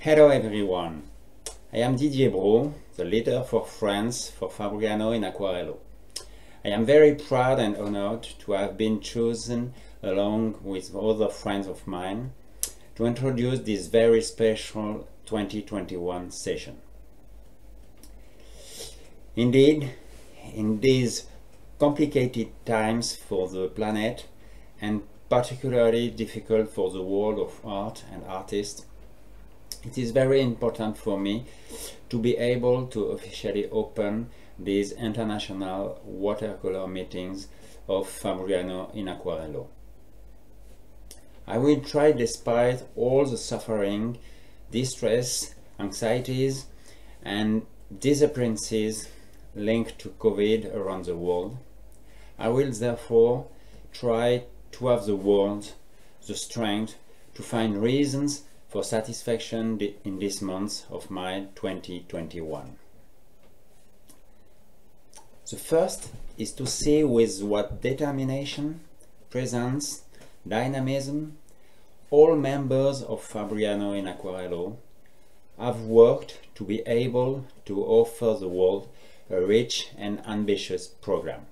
Hello everyone, I am Didier Brot, the leader for France for Fabriano in Acquarello. I am very proud and honored to have been chosen along with other friends of mine to introduce this very special 2021 session. Indeed, in these complicated times for the planet and particularly difficult for the world of art and artists, it is very important for me to be able to officially open these international watercolor meetings of Fabriano in Acquarello. I will try despite all the suffering, distress, anxieties and disappearances linked to COVID around the world. I will therefore try to have the world, the strength to find reasons for satisfaction in this month of May 2021. The first is to see with what determination, presence, dynamism all members of Fabriano in Acquarello have worked to be able to offer the world a rich and ambitious program.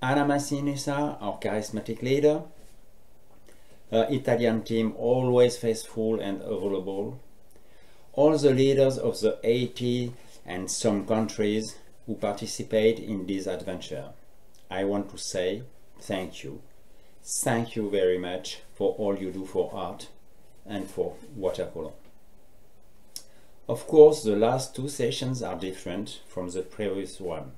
Anna Massinissa, our charismatic leader, her Italian team always faithful and available, all the leaders of the 80 and some countries who participate in this adventure. I want to say thank you. Thank you very much for all you do for art and for watercolor. Of course, the last two sessions are different from the previous one.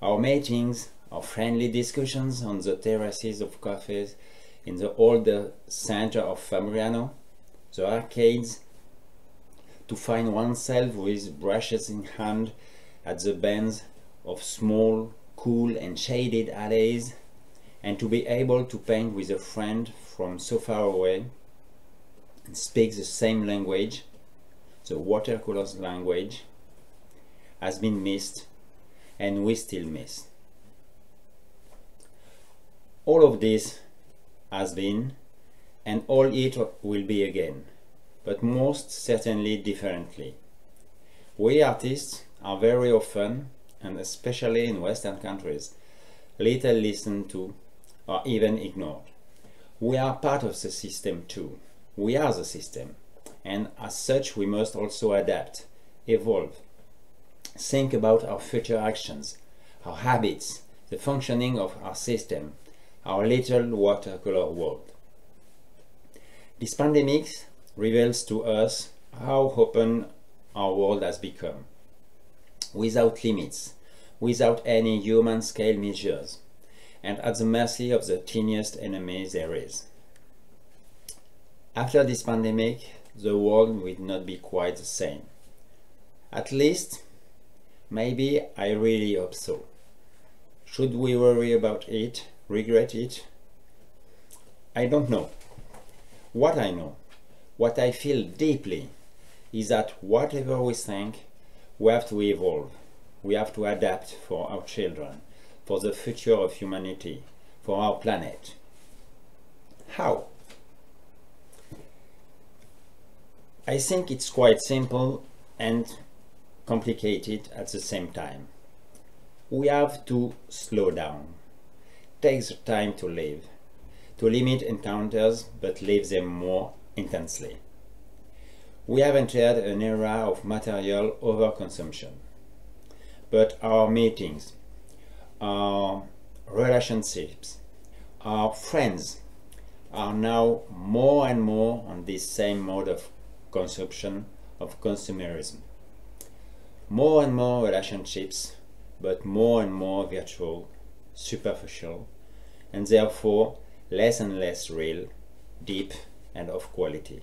Our meetings, our friendly discussions on the terraces of cafes in the older center of Fabriano, the arcades, to find oneself with brushes in hand at the bends of small, cool and shaded alleys, and to be able to paint with a friend from so far away and speak the same language the watercolors language has been missed and we still miss. All of this has been and all it will be again, but most certainly differently. We artists are very often, and especially in Western countries, little listened to or even ignored. We are part of the system too. We are the system and as such we must also adapt, evolve, think about our future actions, our habits, the functioning of our system, our little watercolor world. This pandemic reveals to us how open our world has become, without limits, without any human scale measures, and at the mercy of the tiniest enemy there is. After this pandemic, the world will not be quite the same. At least, maybe I really hope so. Should we worry about it, regret it? I don't know. What I know, what I feel deeply, is that whatever we think, we have to evolve. We have to adapt for our children, for the future of humanity, for our planet. How? I think it's quite simple and complicated at the same time. We have to slow down, take the time to live, to limit encounters but live them more intensely. We have entered an era of material overconsumption, but our meetings, our relationships, our friends are now more and more on this same mode of consumption of consumerism. More and more relationships, but more and more virtual, superficial, and therefore less and less real, deep, and of quality.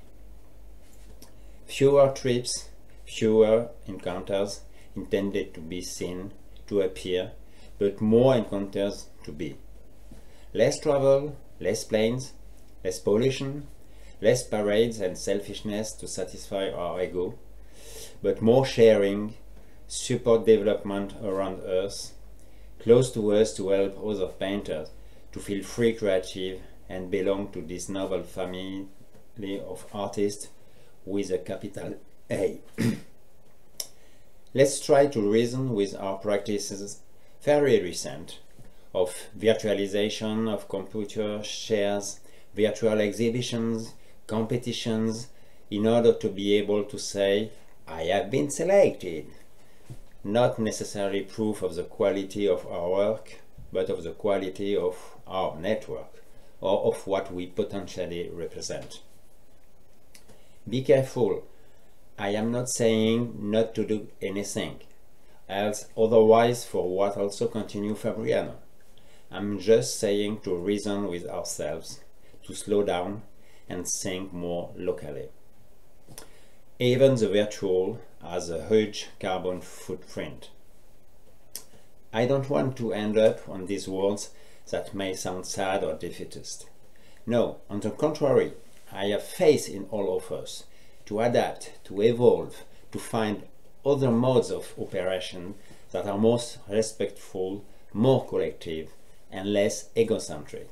Fewer trips, fewer encounters intended to be seen, to appear, but more encounters to be. Less travel, less planes, less pollution, less parades and selfishness to satisfy our ego, but more sharing, support development around us, close to us to help other painters to feel free creative and belong to this novel family of artists with a capital A. Let's try to reason with our practices very recent of virtualization of computer shares, virtual exhibitions, competitions, in order to be able to say, I have been selected. Not necessarily proof of the quality of our work, but of the quality of our network or of what we potentially represent. Be careful. I am not saying not to do anything, else otherwise for what also continue Fabriano. I'm just saying to reason with ourselves, to slow down and think more locally. Even the virtual has a huge carbon footprint. I don't want to end up on these words that may sound sad or defeatist. No, on the contrary, I have faith in all of us to adapt, to evolve, to find other modes of operation that are more respectful, more collective, and less egocentric.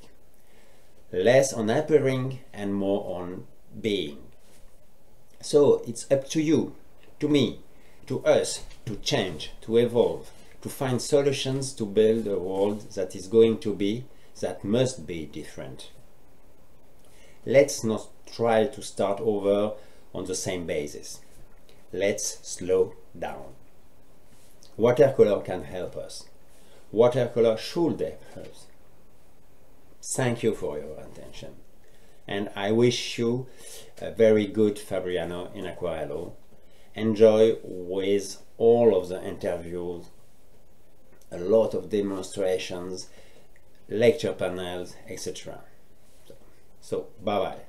Less on appearing and more on being. So it's up to you, to me, to us, to change, to evolve, to find solutions to build a world that is going to be, that must be different. Let's not try to start over on the same basis. Let's slow down. Watercolor can help us. Watercolor should help us. Thank you for your attention. And I wish you a very good Fabriano in Acquarello. Enjoy with all of the interviews a lot of demonstrations, lecture panels, etc. So, so bye bye.